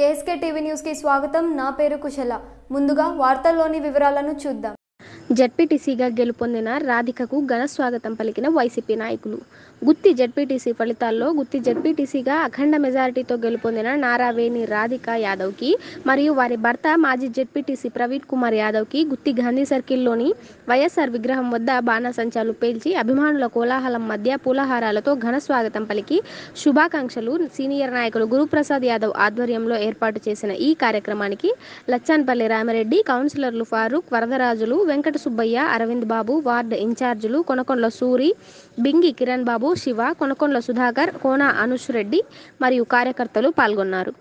KSK TV న్యూస్కి స్వాగతం. నా పేరు కుశల. ముందుగా వార్తల్లోని వివరాలను చూద్దాం. జడ్పీటీసీగా గెలుపొందిన రాధికకు ఘన స్వాగతం పలికిన వైసీపీ నాయకులు. గుత్తి జడ్పీటీసీ ఫలితాల్లో గుత్తి జడ్పీటీసీగా అఖండ మెజారిటీతో గెలుపొందిన నారావేణి రాధిక యాదవ్కి మరియు వారి భర్త మాజీ జడ్పీటీసీ ప్రవీణ్ కుమార్ యాదవ్కి గుత్తి గాంధీ సర్కిల్లోని వైఎస్ఆర్ విగ్రహం వద్ద బాణసంచాలు పేల్చి అభిమానుల కోలాహలం మధ్య పూలహారాలతో ఘన స్వాగతం పలికి శుభాకాంక్షలు సీనియర్ నాయకులు గురుప్రసాద్ యాదవ్ ఆధ్వర్యంలో ఏర్పాటు చేసిన ఈ కార్యక్రమానికి లచ్చాన్పల్లి రామిరెడ్డి కౌన్సిలర్లు ఫారూక్ వరదరాజులు వెంకట సుబ్బయ్య అరవింద్ బాబు వార్డు ఇన్ఛార్జీలు కొనకొండ్ల సూరి బింగి కిరణ్ బాబు శివ కొనకొండ్ల సుధాకర్ కోన అనుష్ రెడ్డి మరియు కార్యకర్తలు పాల్గొన్నారు.